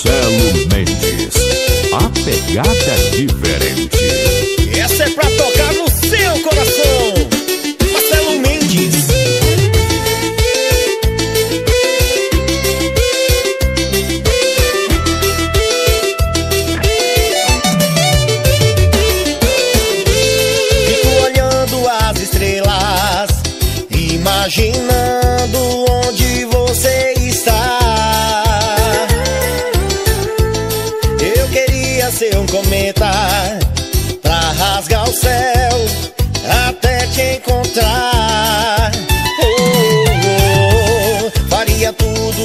Marcelo Mendes. A pegada é diferente. Essa é pra tocar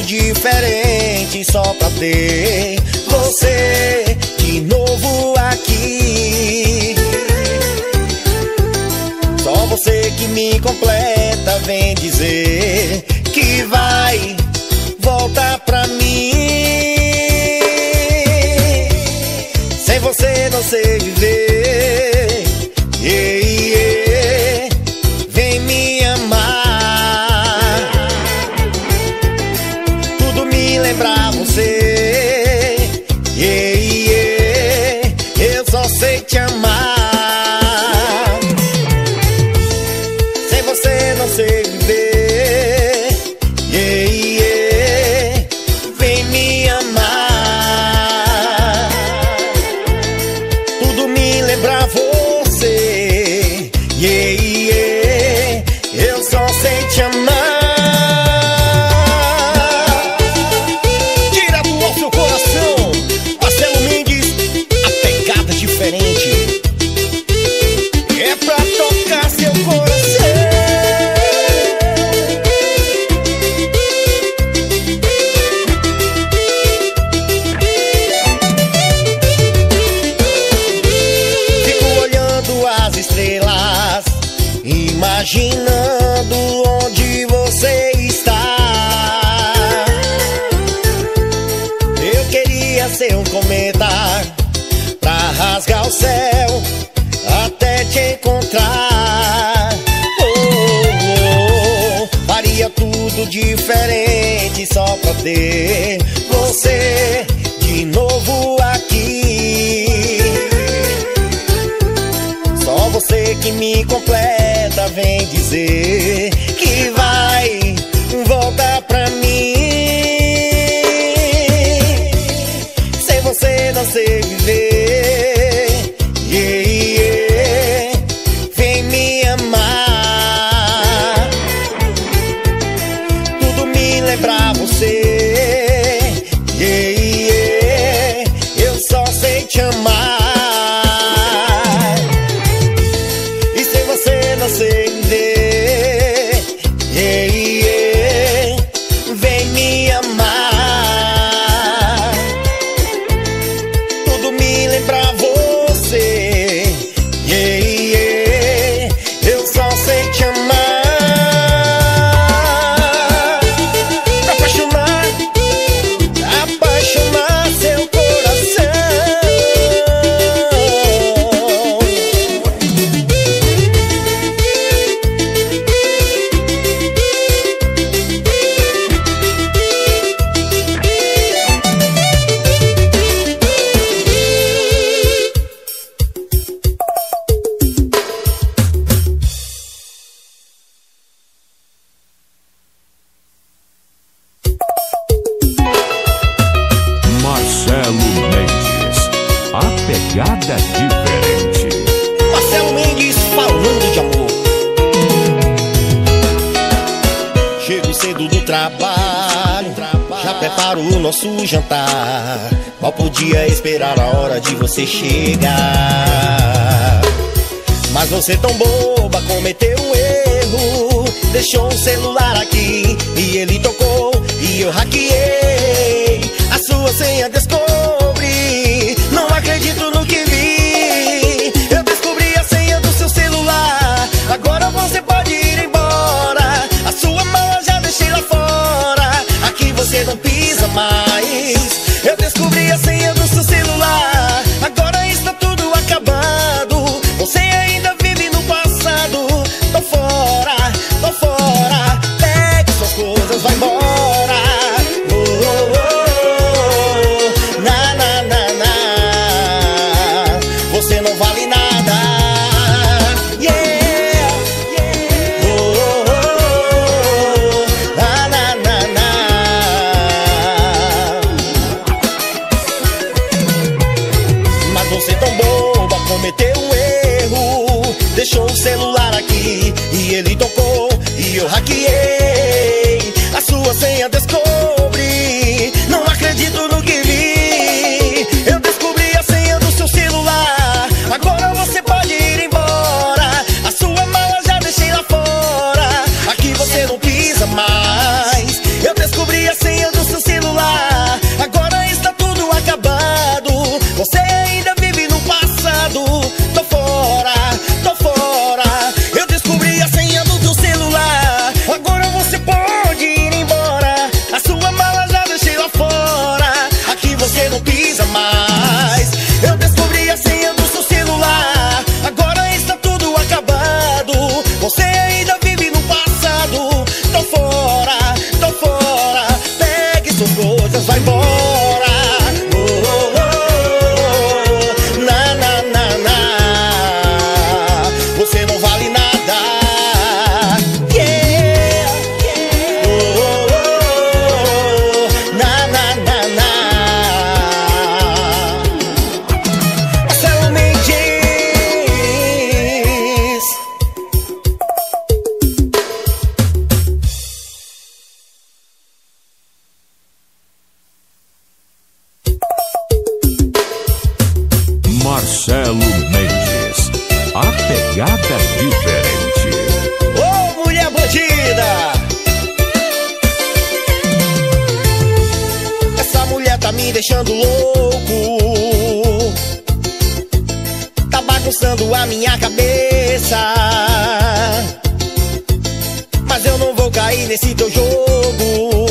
diferente só pra ter você de novo aqui. Só você que me completa vem dizer que vai voltar pra mim. Sem você não sei viver. te amar. completo. vida diferente. Marcelo Mendes falando de amor. Chego cedo do trabalho, já preparo o nosso jantar. Mal podia esperar a hora de você chegar. Mas você tão boba cometeu um erro. Deixou o celular aqui e ele tocou e eu hackeei a sua senha desconhecida mais. Eu descobri a senha do Can't Marcelo Mendes. A pegada diferente. Ô, oh, mulher bandida! Essa mulher tá me deixando louco. Tá bagunçando a minha cabeça. Mas eu não vou cair nesse teu jogo.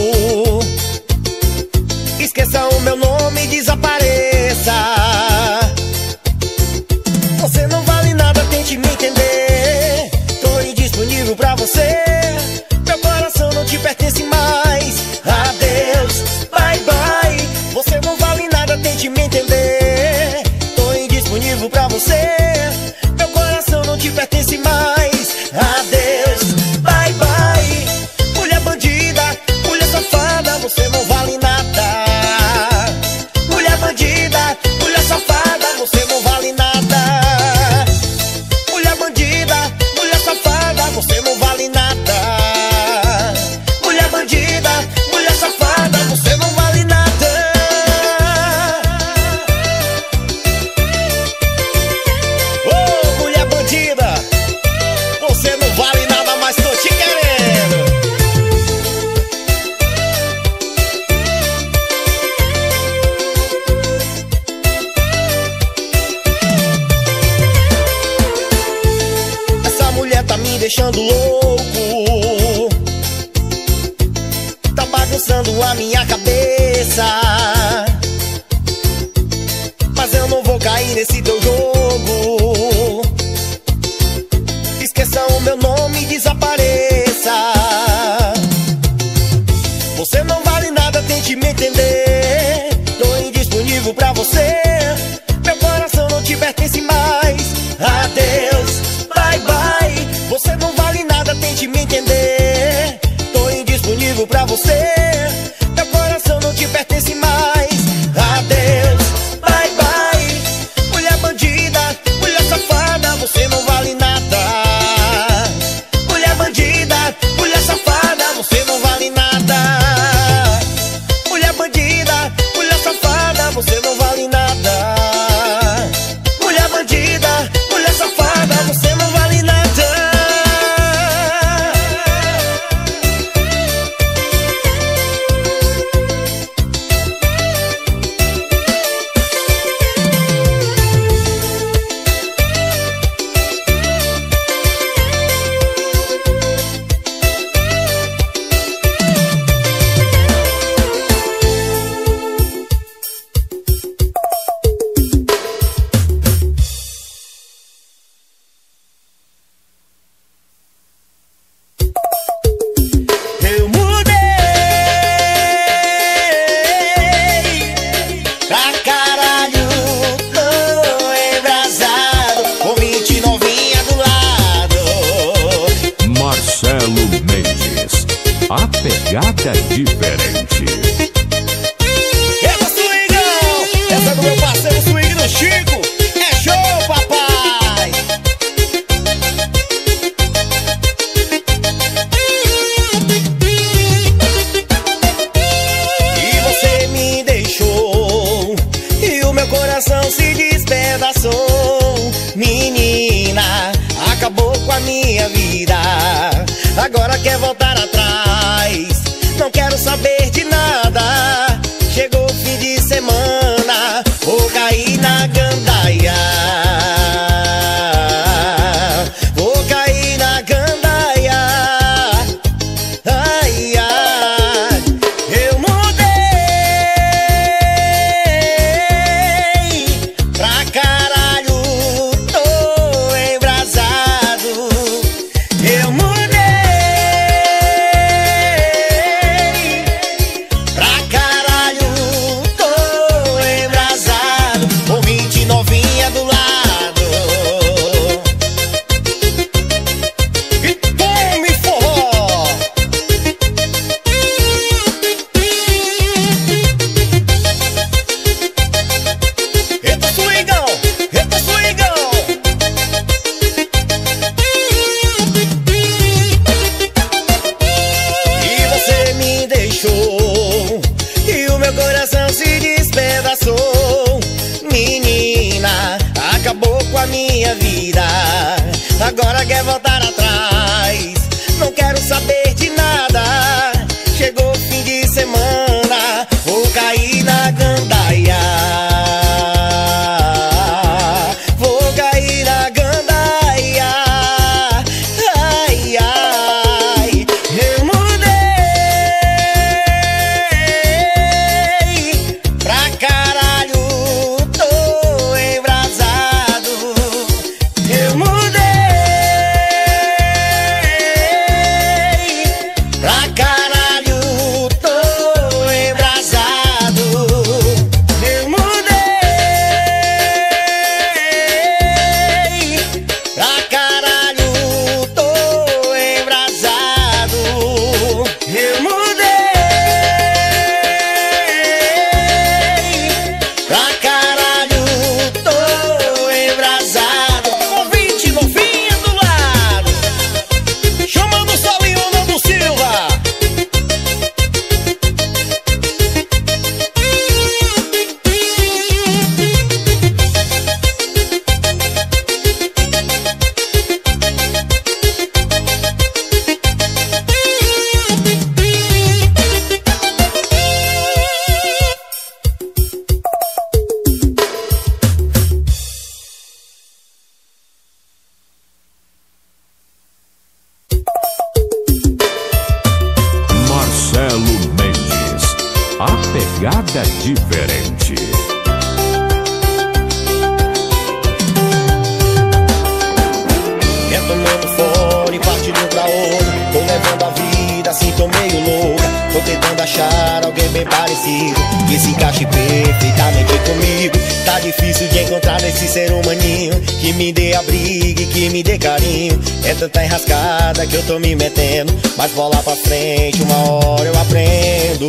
tentando achar alguém bem parecido. Que se encaixe perfeitamente comigo. Tá difícil de encontrar nesse ser humaninho. Que me dê abrigo e que me dê carinho. É tanta enrascada que eu tô me metendo. Mas vou lá pra frente, uma hora eu aprendo.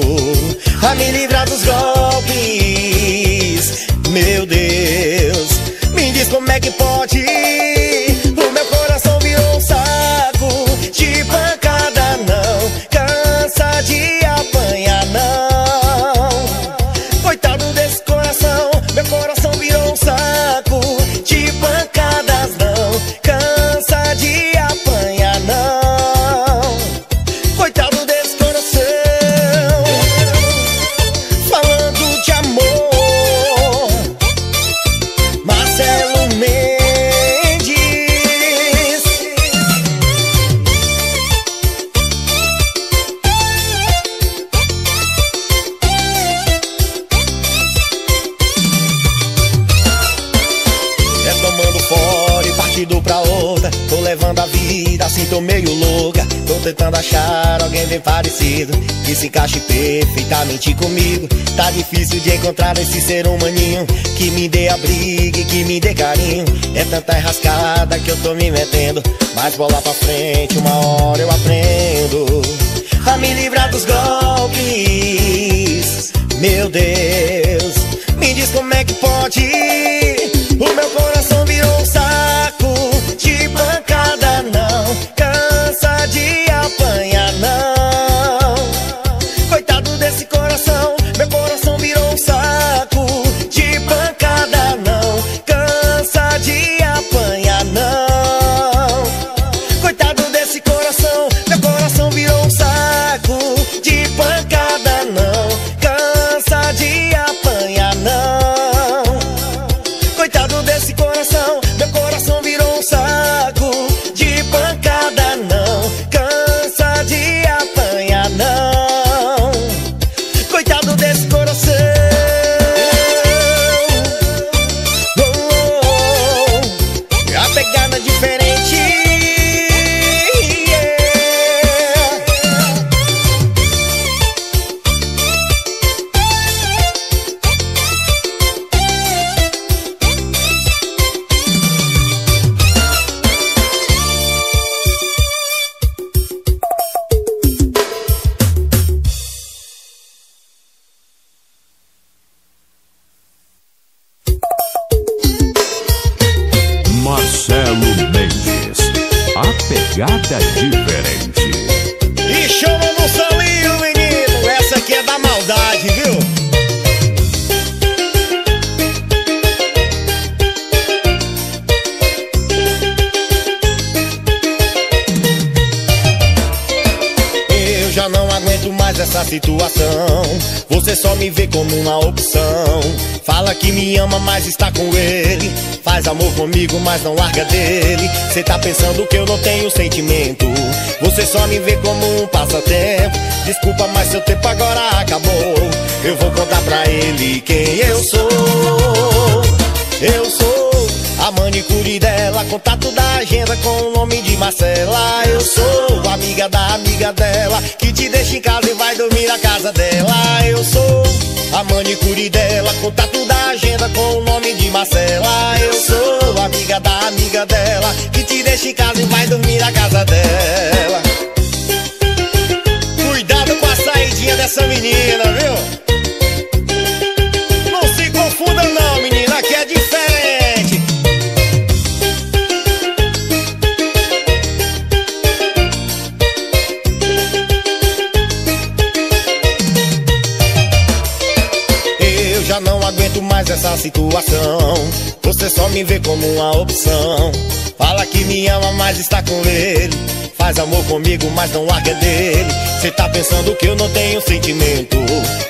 A me livrar dos golpes Meu Deus. Me diz como é que pode. O meu coração virou um saco. De pancada não. Cansa de tentando achar alguém bem parecido Que se encaixe perfeitamente comigo. Tá difícil de encontrar esse ser humaninho Que me dê abrigo e que me dê carinho. É tanta enrascada que eu tô me metendo Mas vou lá pra frente, uma hora eu aprendo. A me livrar dos golpes Meu Deus, me diz como é que pode? O meu coração pegada diferente. E chama no salinho, menino. Essa aqui é da maldade, viu? Eu já não aguento mais essa situação. Você só me vê como uma opção. Fala que me ama, mas está com ele. Comigo, mas não larga dele. Cê tá pensando que eu não tenho sentimento. Você só me vê como um passatempo. Desculpa, mas seu tempo agora acabou. Eu vou contar pra ele quem eu sou. Eu sou a manicure dela, contato da agenda com o nome de Marcela. Eu sou amiga da amiga dela, que te deixa em casa e vai dormir na casa dela. Eu sou a manicure dela, contato da agenda com o nome de Marcela. Eu sou amiga da amiga dela, que te deixa em casa e vai dormir na casa dela. Cuidado com a saidinha dessa menina, viu? Você só me vê como uma opção. Fala que me ama, mas está com ele. Faz amor comigo, mas não larga dele. Cê tá pensando que eu não tenho sentimento.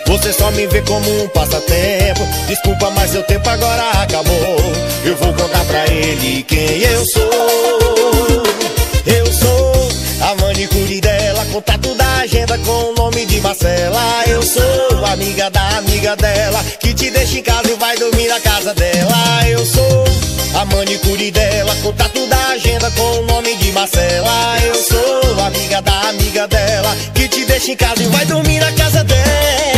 Você só me vê como um passatempo. Desculpa, mas seu tempo agora acabou. Eu vou contar pra ele quem eu sou. Eu sou a manicure dela, contato da agenda com o nome de Marcela. Eu sou amiga da amiga dela, que te deixa em casa e vai dormir na casa dela. A manicure dela, contato da agenda com o nome de Marcela. Eu sou amiga da amiga dela, que te deixa em casa e vai dormir na casa dela.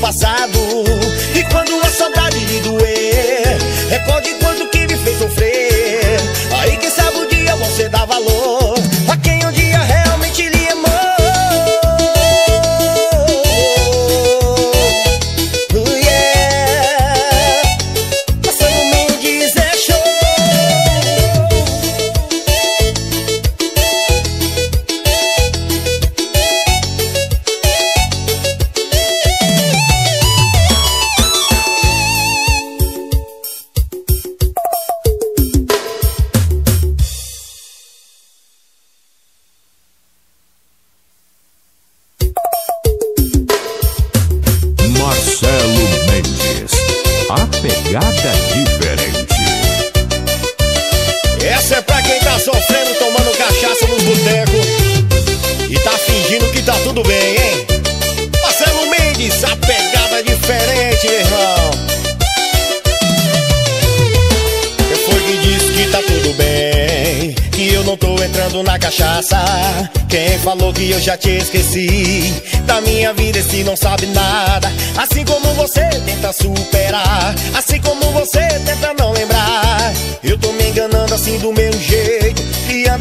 passado.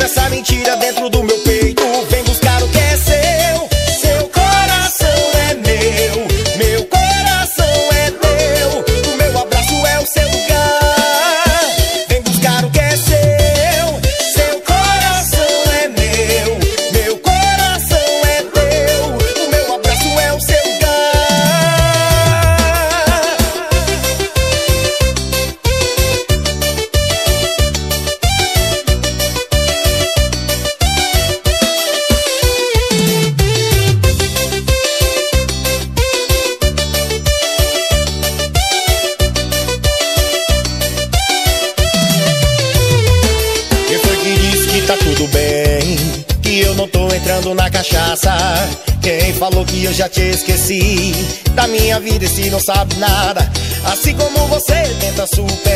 essa mentira dentro do meu peito. já te esqueci Da minha vida e se não sabe nada. Assim como você tenta superar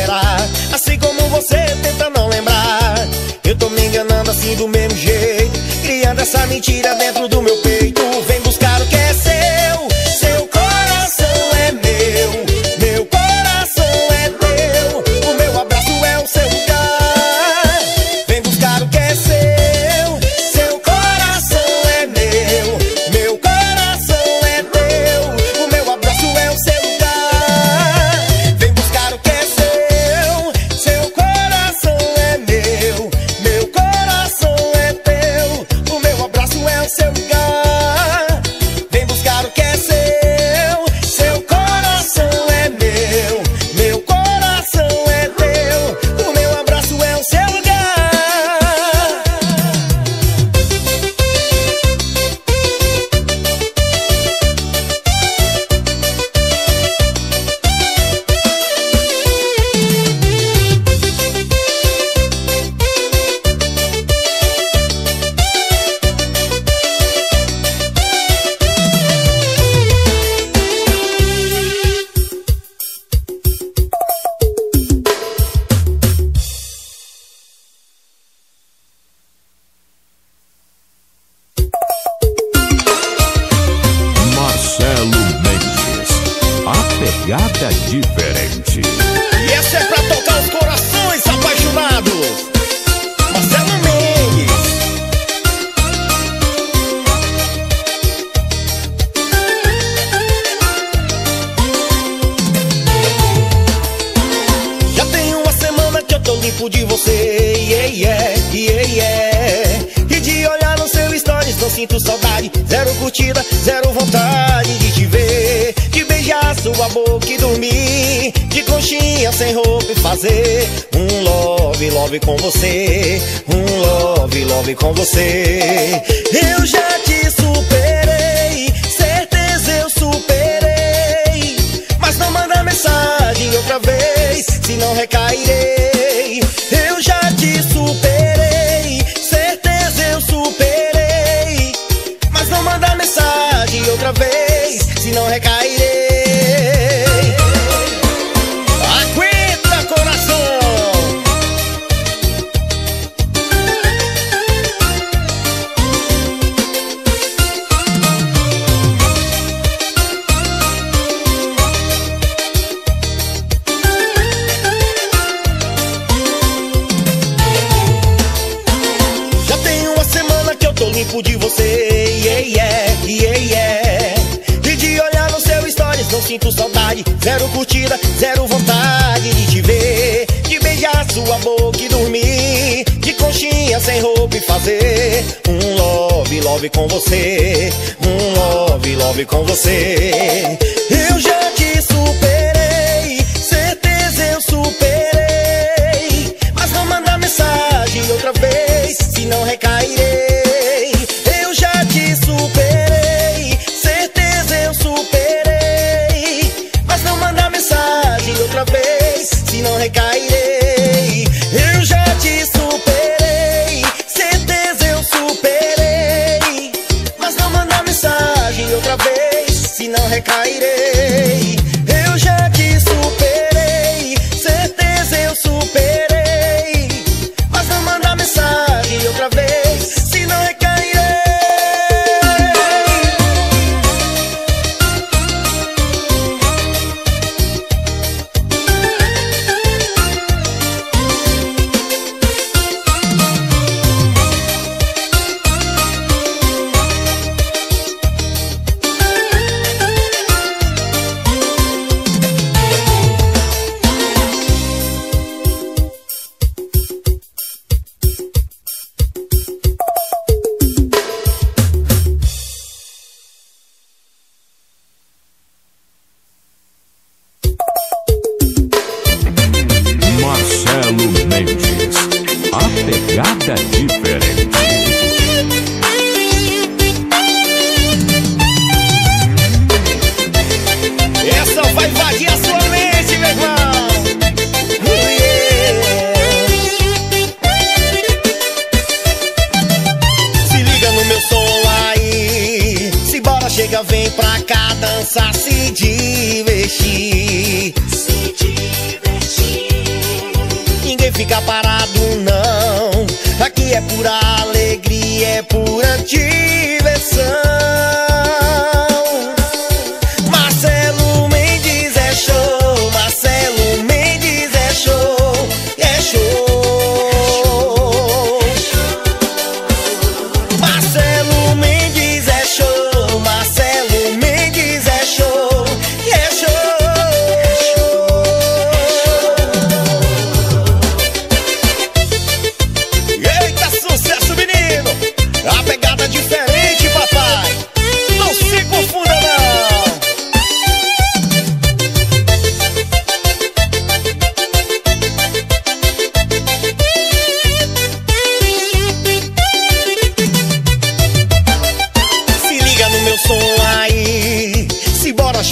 yeah, yeah, yeah, yeah. E de olhar no seu stories não sinto saudade. Zero curtida, zero vontade de te ver. De beijar sua boca e dormir. De conchinha sem roupa e fazer Um love, love com você. Um love, love com você. Eu já te superei Certeza eu superei. Mas não manda mensagem outra vez Se não recairei. Eu já te superei, certeza eu superei. Mas não manda mensagem outra vez, se não recairei. love com você, um love love com você. Eu já te superei. aire.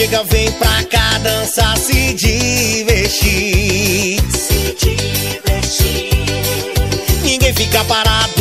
Chega, vem pra cá dançar, se divertir. Se divertir. Ninguém fica parado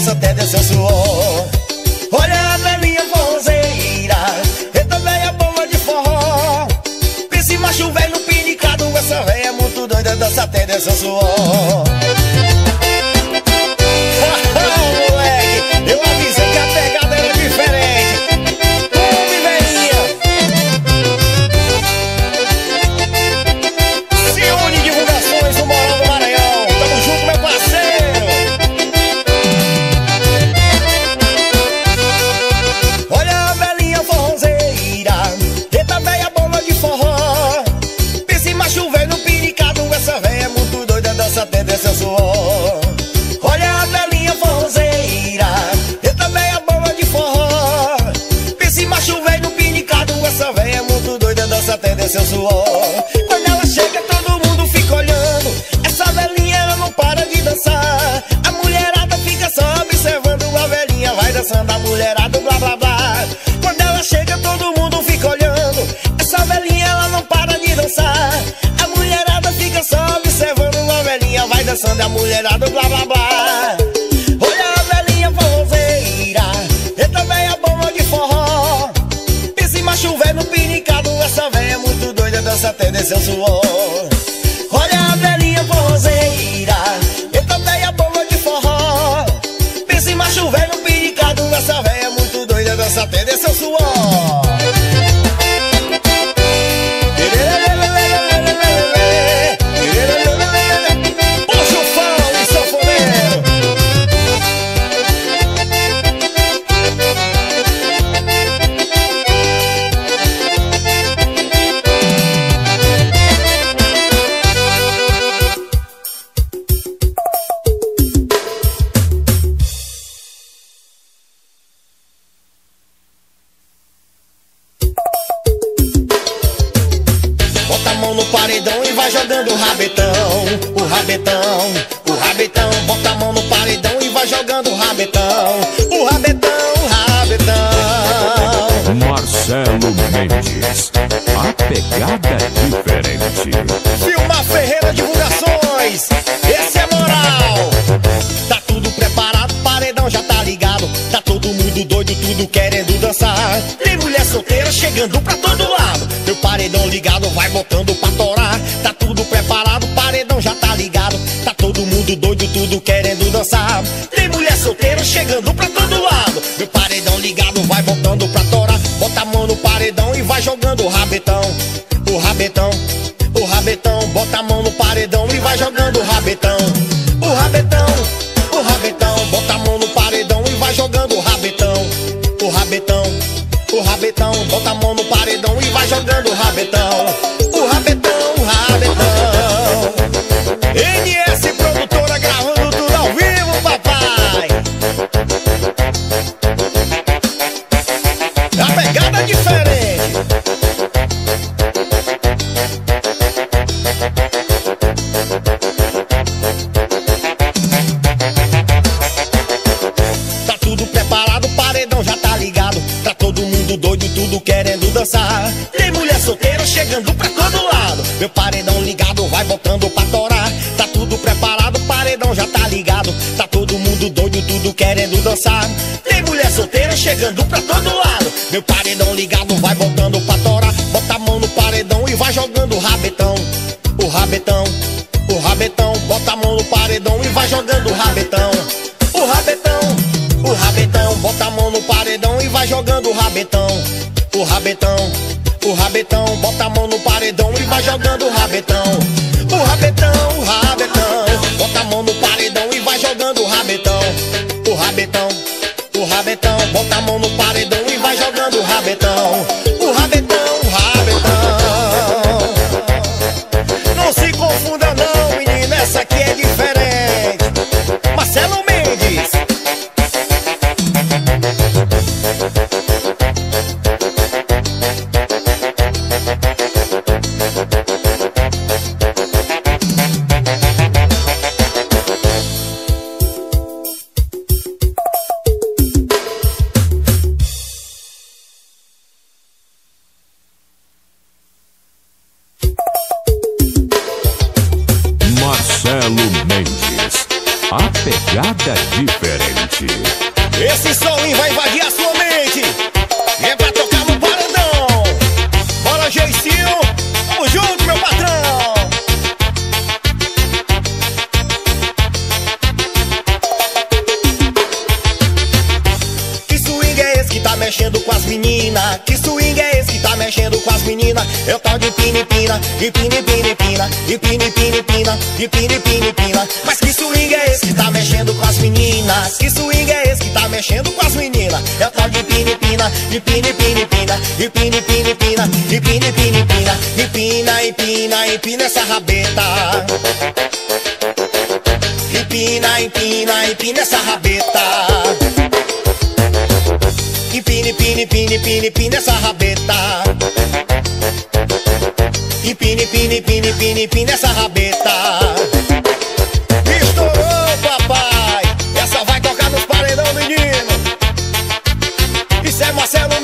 dança até descer suor Olha a velhinha forrozeira Eita velha boa de forró. Pense macho velho pinicado Essa é muito doida, dança até descer suor dança até descer o suor. Olha a velhinha forrozeira Eita velha boa de forró. Pensa em macho velho piricado Essa velha é muito doida dança até descer o suor tudo querendo dançar. Tem mulher solteira chegando pra todo lado. Meu paredão ligado vai voltando pra tora. Bota a mão no paredão e vai jogando o rabetão. O rabetão, o rabetão. Bota a mão no paredão e vai jogando o rabetão. O rabetão, o rabetão. Bota a mão no paredão e vai jogando o rabetão. O rabetão, o rabetão. Bota a mão no paredão e vai jogando o rabetão. Meu paredão ligado vai voltando pra tora. Bota a mão no paredão e vai jogando o rabetão. O rabetão, o rabetão. Bota a mão no paredão e vai jogando o rabetão. O rabetão, o rabetão. Bota a mão no paredão e vai jogando o rabetão. O rabetão, o rabetão. Bota a mão no paredão e vai jogando o rabetão. O rabetão, o rabetão. Bota a mão no paredão e vai jogando o rabetão. Essa aqui é diferente. Mexendo com as meninas? É o tal de pinipina, e pinipinipina, e pinipinipina, e pinipinipina, e pina, e pina, e pina essa rabeta. Empina, empina, empina essa rabeta. Empine, pine, pine, pine, pine essa rabeta. Empine, pine, pine, pine, pine essa rabeta. Isso é Marcelo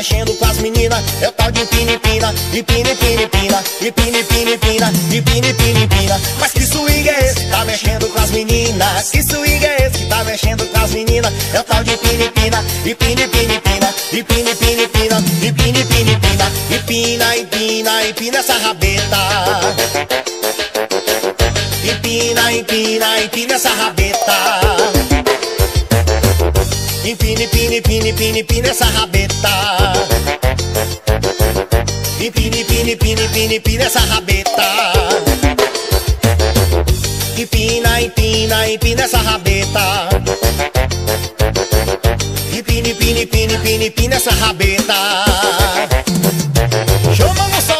mexendo com as meninas? É o tal de pinipina, e pinipinipina, e pinipinipina, e pinipinipina. Mas que swing é esse tá mexendo com as meninas? Que swing é esse que tá mexendo com as meninas? É o tal de pinipina, e pinipinipina, e pinipinipina, e pinipinipina, e pina, e pina, e pina essa rabeta. Empina, empina, empina essa rabeta. Empine, pine, pine, pine, pine essa rabeta. Empine, pine, pine, pine, pine essa rabeta. Empina, empina, empina essa rabeta. Empine, pine, pine, pine, pine essa rabeta. Chama no solinho.